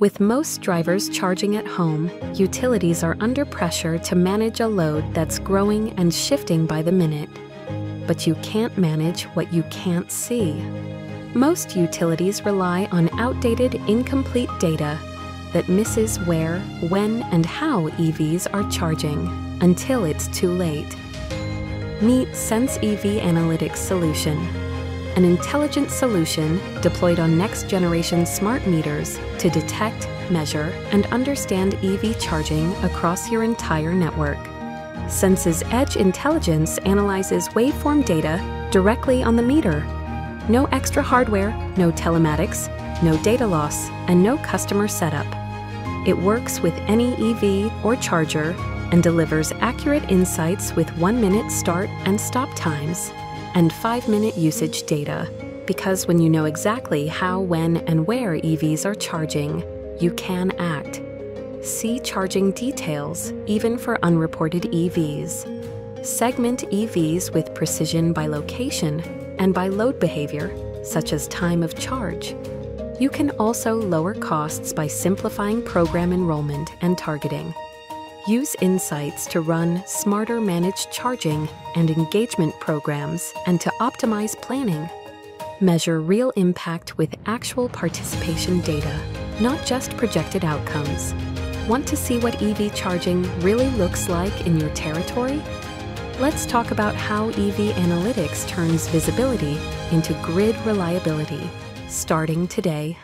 With most drivers charging at home, utilities are under pressure to manage a load that's growing and shifting by the minute. But you can't manage what you can't see. Most utilities rely on outdated, incomplete data that misses where, when, and how EVs are charging until it's too late. Meet Sense EV Analytics Solution, an intelligent solution deployed on next generation smart meters to detect, measure, and understand EV charging across your entire network. Sense's Edge Intelligence analyzes waveform data directly on the meter. No extra hardware, no telematics, no data loss, and no customer setup. It works with any EV or charger and delivers accurate insights with one minute start and stop times and five minute usage data. Because when you know exactly how, when, and where EVs are charging, you can act. See charging details, even for unreported EVs. Segment EVs with precision by location and by load behavior, such as time of charge. You can also lower costs by simplifying program enrollment and targeting. Use insights to run smarter managed charging and engagement programs and to optimize planning. Measure real impact with actual participation data, not just projected outcomes. Want to see what EV charging really looks like in your territory? Let's talk about how EV analytics turns visibility into grid reliability, starting today.